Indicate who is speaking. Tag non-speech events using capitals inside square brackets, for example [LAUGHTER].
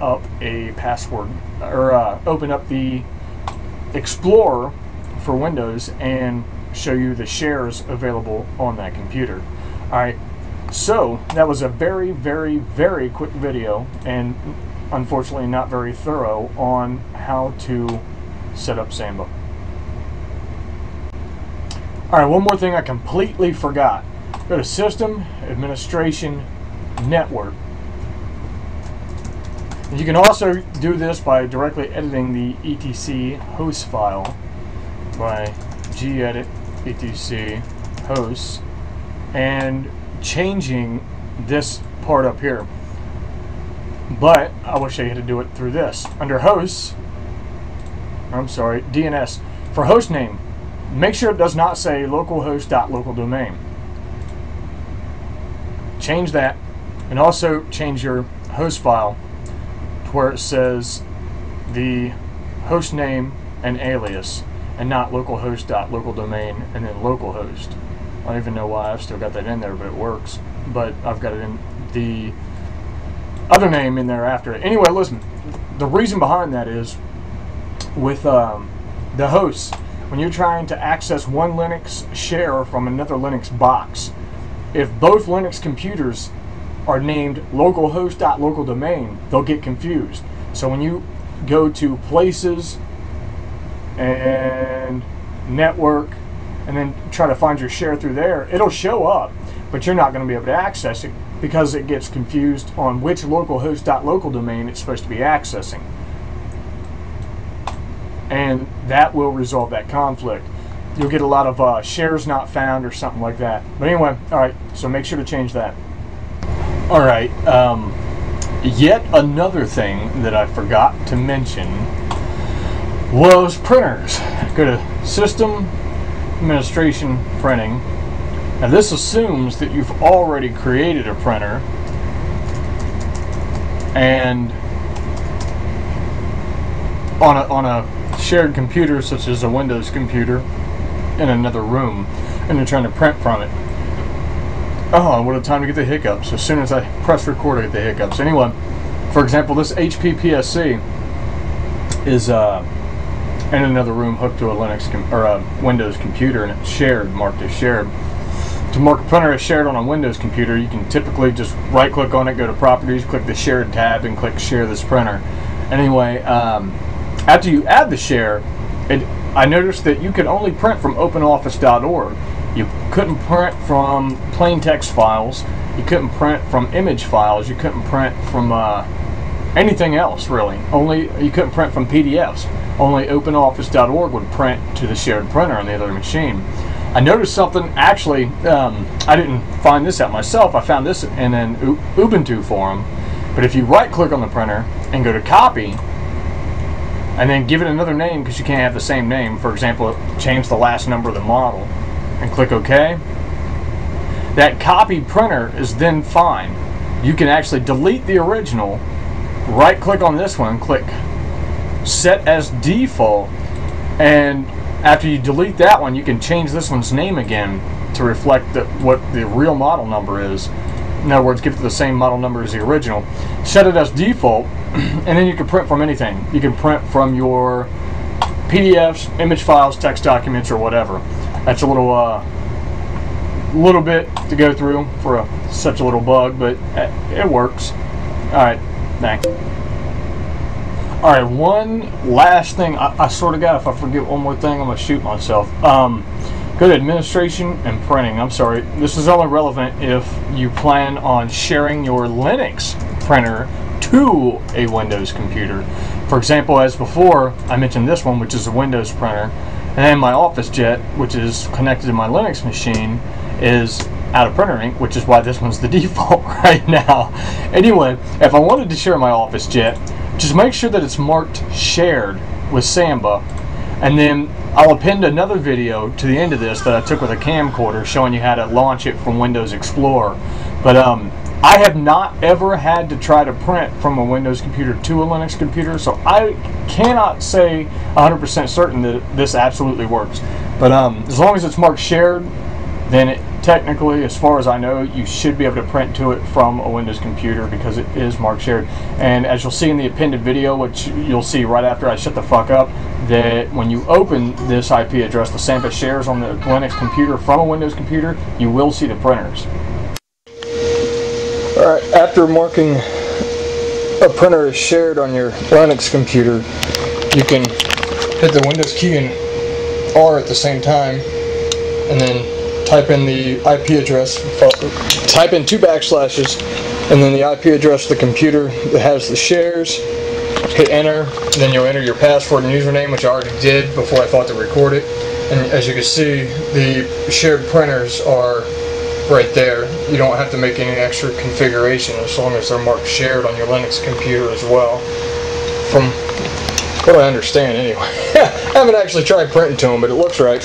Speaker 1: up a password or uh, open up the Explorer for Windows and show you the shares available on that computer. All right, so that was a very, very, very quick video and unfortunately not very thorough on how to set up Samba. All right, one more thing I completely forgot. Go to System, Administration, Network. You can also do this by directly editing the etc host file by gedit etc hosts and changing this part up here. But I will show you how to do it through this. Under hosts, I'm sorry, DNS, for host name, make sure it does not say localhost.localdomain. Change that and also change your host file where it says the host name and alias and not localhost.localdomain and then localhost. I don't even know why I've still got that in there, but it works. But I've got it in the other name in there after it. Anyway, listen, the reason behind that is with um, the hosts, when you're trying to access one Linux share from another Linux box, if both Linux computers are named localhost.localdomain, they'll get confused. So when you go to places and network and then try to find your share through there, it'll show up, but you're not going to be able to access it because it gets confused on which localhost.localdomain it's supposed to be accessing. And that will resolve that conflict. You'll get a lot of uh, shares not found or something like that. But anyway, all right, so make sure to change that. All right, um, yet another thing that I forgot to mention was printers. Go to System, Administration, Printing. Now this assumes that you've already created a printer and on a, on a shared computer such as a Windows computer in another room and you're trying to print from it. Oh, what a time to get the hiccups. As soon as I press record I get the hiccups. Anyway, for example, this HP PSC is uh, in another room hooked to a Linux or a Windows computer and it's shared, marked as shared. To mark a printer as shared on a Windows computer, you can typically just right click on it, go to properties, click the shared tab and click share this printer. Anyway, um, after you add the share, it, I noticed that you can only print from openoffice.org. You couldn't print from plain text files. You couldn't print from image files. You couldn't print from uh, anything else really. Only you couldn't print from PDFs. Only OpenOffice.org would print to the shared printer on the other machine. I noticed something. Actually, um, I didn't find this out myself. I found this in an Ubuntu forum. But if you right-click on the printer and go to Copy, and then give it another name because you can't have the same name. For example, change the last number of the model and click OK. That copied printer is then fine. You can actually delete the original, right click on this one, click set as default, and after you delete that one, you can change this one's name again to reflect the, what the real model number is. In other words, give it the same model number as the original. Set it as default, [CLEARS THROAT] and then you can print from anything. You can print from your PDFs, image files, text documents, or whatever. That's a little uh, little bit to go through for a, such a little bug, but it works. All right, thanks. All right, one last thing. I, I sort of got. If I forget one more thing, I'm gonna shoot myself. Um, go to administration and printing. I'm sorry. This is only relevant if you plan on sharing your Linux printer to a Windows computer. For example, as before, I mentioned this one, which is a Windows printer, and my OfficeJet, which is connected to my Linux machine, is out of printer ink, which is why this one's the [LAUGHS] default right now. Anyway, if I wanted to share my OfficeJet, just make sure that it's marked shared with Samba and then I'll append another video to the end of this that I took with a camcorder showing you how to launch it from Windows Explorer. But um, I have not ever had to try to print from a Windows computer to a Linux computer, so I cannot say 100% certain that this absolutely works. But um, as long as it's marked shared, then it technically, as far as I know, you should be able to print to it from a Windows computer because it is marked shared. And as you'll see in the appended video, which you'll see right after I shut the fuck up, that when you open this IP address, the Samba shares on the Linux computer from a Windows computer, you will see the printers. Alright, after marking a printer is shared on your Linux computer, you can hit the Windows key and R at the same time, and then type in the IP address, type in two backslashes, and then the IP address of the computer that has the shares, hit enter, then you'll enter your password and username, which I already did before I thought to record it. And as you can see, the shared printers are right there. You don't have to make any extra configuration as long as they're marked shared on your Linux computer as well. From what I understand anyway. [LAUGHS] I haven't actually tried printing to them, but it looks right.